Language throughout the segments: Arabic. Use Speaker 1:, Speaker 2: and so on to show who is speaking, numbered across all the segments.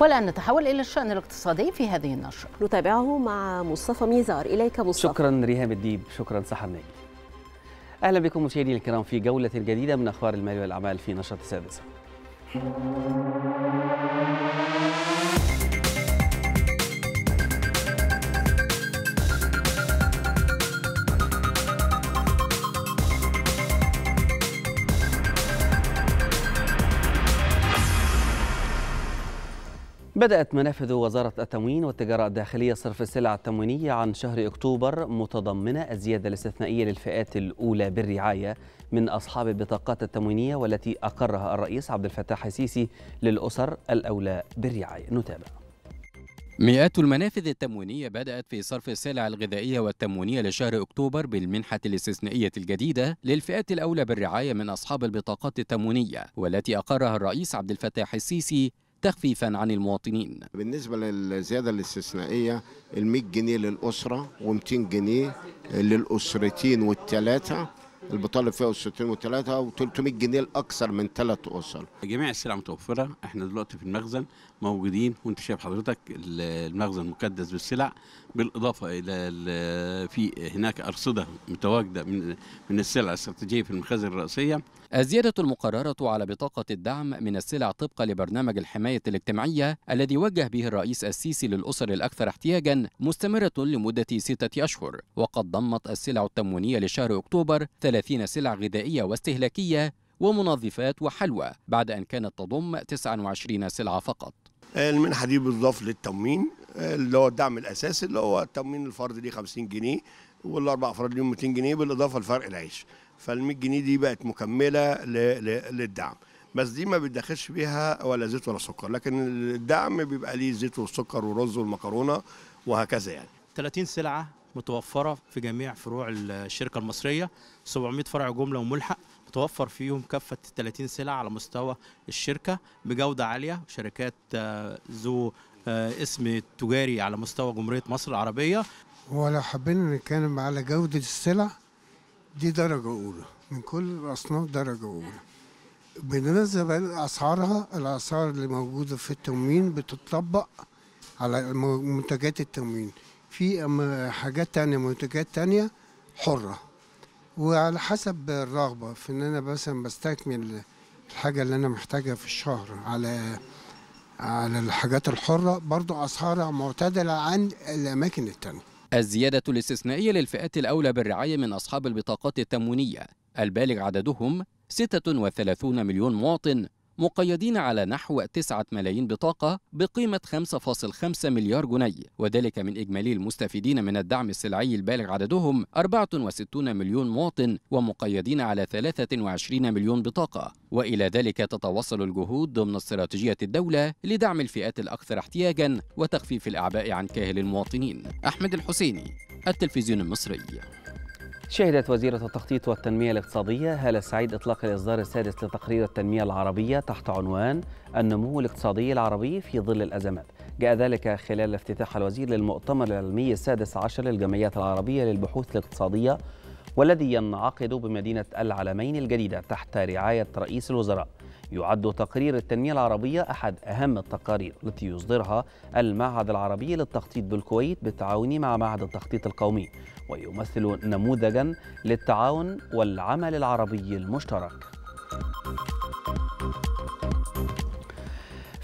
Speaker 1: والآن نتحول إلى الشأن الاقتصادي في هذه النشرة.
Speaker 2: نتابعه مع مصطفى ميزار. إليك مصطفى.
Speaker 3: شكرا ريهام الديب. شكرا سحر ناجي أهلا بكم مشاهدينا الكرام في جولة جديدة من أخبار المال والأعمال في نشرة السادسة. بدأت منافذ وزارة التموين والتجارة الداخلية صرف السلع التموينية عن شهر أكتوبر متضمنة الزيادة الاستثنائية للفئات الأولى بالرعاية من أصحاب البطاقات التموينية والتي أقرها الرئيس عبد الفتاح السيسي للأسر الأولى بالرعاية. نتابع.
Speaker 4: مئات المنافذ التموينية بدأت في صرف السلع الغذائية والتموينية لشهر أكتوبر بالمنحة الاستثنائية الجديدة للفئات الأولى بالرعاية من أصحاب البطاقات التموينية والتي أقرها الرئيس عبد الفتاح السيسي تخفيفا عن المواطنين.
Speaker 5: بالنسبة للزيادة الاستثنائية ال 100 جنيه للأسرة و200 جنيه للأسرتين والثلاثة البطالة فيها أسرتين وثلاثة و300 جنيه لأكثر من ثلاث أسر.
Speaker 6: جميع السلع متوفرة. إحنا دلوقتي في المخزن موجودين وأنت شايف حضرتك المخزن مكدس بالسلع بالإضافة إلى في هناك أرصدة متواجدة من من السلع الاستراتيجية في المخازن الرئيسية.
Speaker 4: الزيادة المقررة على بطاقة الدعم من السلع طبقا لبرنامج الحماية الاجتماعية الذي وجه به الرئيس السيسي للأسر الأكثر احتياجا مستمرة لمدة ستة أشهر. وقد ضمت السلع التموينية لشهر أكتوبر 30 سلع غذائية واستهلاكية ومنظفات وحلوى بعد أن كانت تضم 29 سلعة فقط.
Speaker 7: المنحة دي بتضاف للتموين اللي هو الدعم الأساسي اللي هو التموين الفرد دي 50 جنيه والأربع أفراد ليهم 200 جنيه بالإضافة لفرق العيش. فال 100 جنيه دي بقت مكملة للدعم. بس دي ما بتدخلش بيها ولا زيت ولا سكر لكن الدعم بيبقى ليه زيت والسكر والرز والمكرونة وهكذا يعني.
Speaker 8: 30 سلعة متوفرة في جميع فروع الشركة المصرية. 700 فرع جملة وملحق متوفر فيهم كافة 30 سلعة على مستوى الشركة بجودة عالية. شركات ذو اسم تجاري على مستوى جمهورية مصر العربية.
Speaker 9: ولو حبينا نتكلم على جودة السلع؟ دي درجة أولى. من كل الأصناف درجة أولى. بالنسبة لأسعارها الأسعار اللي موجودة في التموين بتطبق على منتجات التموين. في حاجات تانية منتجات تانية حرة. وعلى حسب الرغبة في إن أنا مثلا بستكمل الحاجة اللي أنا محتاجها في الشهر على على الحاجات الحرة برضو أسعارها معتدلة عن الأماكن التانية.
Speaker 4: الزيادة الاستثنائية للفئات الأولى بالرعاية من أصحاب البطاقات التموينية. البالغ عددهم 36 مليون مواطن. مقيدين على نحو 9 ملايين بطاقة بقيمة 5.5 مليار جنيه. وذلك من إجمالي المستفيدين من الدعم السلعي البالغ عددهم 64 مليون مواطن ومقيدين على 23 مليون بطاقة. وإلى ذلك تتواصل الجهود ضمن استراتيجية الدولة لدعم الفئات الأكثر احتياجا وتخفيف الأعباء عن كاهل المواطنين. أحمد الحسيني التلفزيون المصري.
Speaker 3: شهدت وزيرة التخطيط والتنمية الاقتصادية هالة السعيد إطلاق الإصدار السادس لتقرير التنمية العربية تحت عنوان النمو الاقتصادي العربي في ظل الأزمات. جاء ذلك خلال افتتاح الوزير للمؤتمر العلمي السادس عشر للجمعيات العربية للبحوث الاقتصادية والذي ينعقد بمدينة العلمين الجديدة تحت رعاية رئيس الوزراء. يعد تقرير التنمية العربية أحد أهم التقارير التي يصدرها المعهد العربي للتخطيط بالكويت بالتعاون مع معهد التخطيط القومي ويمثل نموذجا للتعاون والعمل العربي المشترك.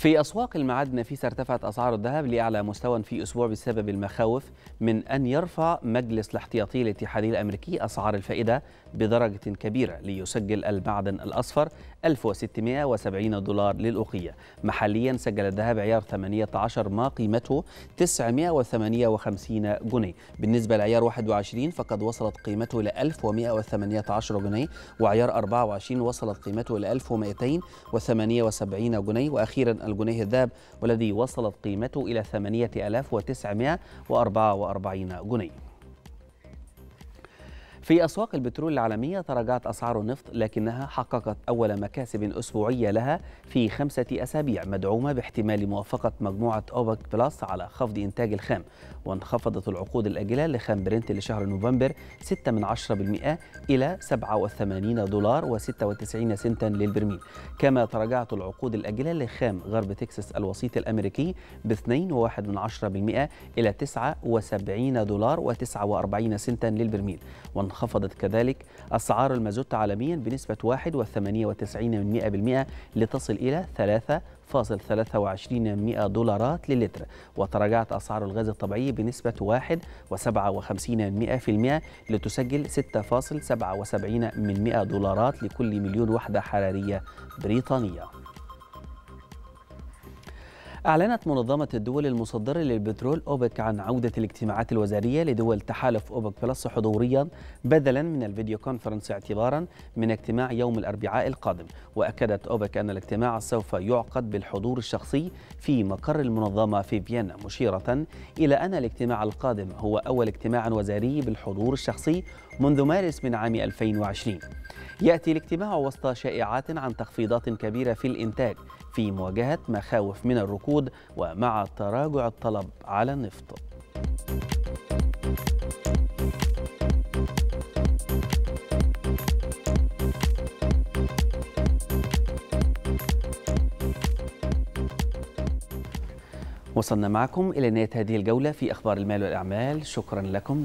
Speaker 3: في أسواق المعادن النفيسة ارتفعت أسعار الذهب لأعلى مستوى في أسبوع بسبب المخاوف من أن يرفع مجلس الاحتياطي الاتحادي الأمريكي أسعار الفائدة بدرجة كبيرة ليسجل المعدن الأصفر 1670 دولار للأوقية. محليا سجل الذهب عيار 18 ما قيمته 958 جنيه. بالنسبة لعيار 21 فقد وصلت قيمته إلى 1118 جنيه وعيار 24 وصلت قيمته إلى 1278 جنيه. وأخيرا الجنيه الذهب والذي وصلت قيمته إلى 8944 جنيه. في أسواق البترول العالمية تراجعت أسعار النفط لكنها حققت أول مكاسب أسبوعية لها في خمسة أسابيع مدعومة باحتمال موافقة مجموعة أوبك بلس على خفض إنتاج الخام. وانخفضت العقود الآجلة لخام برنت لشهر نوفمبر 6 من 10% إلى 87 دولار و96 سنتا للبرميل. كما تراجعت العقود الآجلة لخام غرب تكساس الوسيط الأمريكي ب 2.1 من 10% إلى 79 دولار و49 سنتا للبرميل. وانخفضت كذلك أسعار المازوت عالميا بنسبة 1.98% لتصل إلى 3.23 دولارات للتر. وتراجعت أسعار الغاز الطبيعي بنسبة 1.57% لتسجل 6.77 دولارات لكل مليون وحدة حرارية بريطانية. أعلنت منظمة الدول المصدرة للبترول أوبك عن عودة الاجتماعات الوزارية لدول تحالف أوبك بلس حضوريا بدلا من ال video conference اعتبارا من اجتماع يوم الأربعاء القادم. وأكدت أوبك أن الاجتماع سوف يعقد بالحضور الشخصي في مقر المنظمة في فيينا مشيرة إلى أن الاجتماع القادم هو أول اجتماع وزاري بالحضور الشخصي منذ مارس من عام 2020 يأتي الاجتماع وسط شائعات عن تخفيضات كبيرة في الإنتاج في مواجهة مخاوف من الركود ومع تراجع الطلب على النفط. وصلنا معكم إلى نهاية هذه الجولة في أخبار المال والأعمال. شكرا لكم.